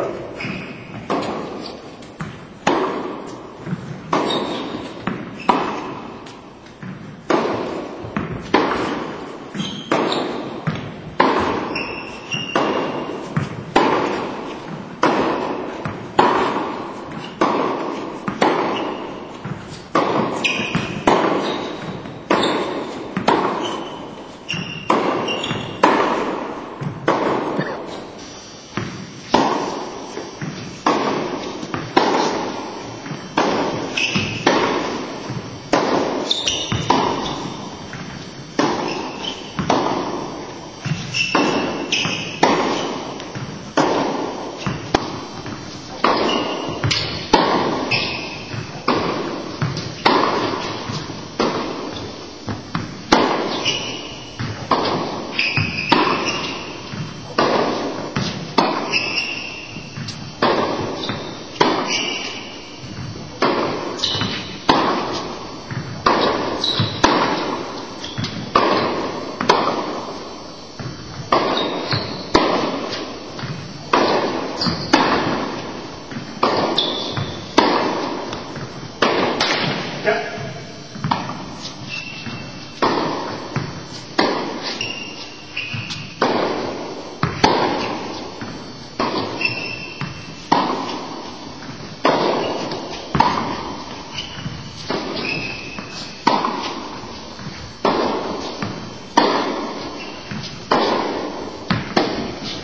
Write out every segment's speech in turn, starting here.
கூடாது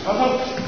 Vamos.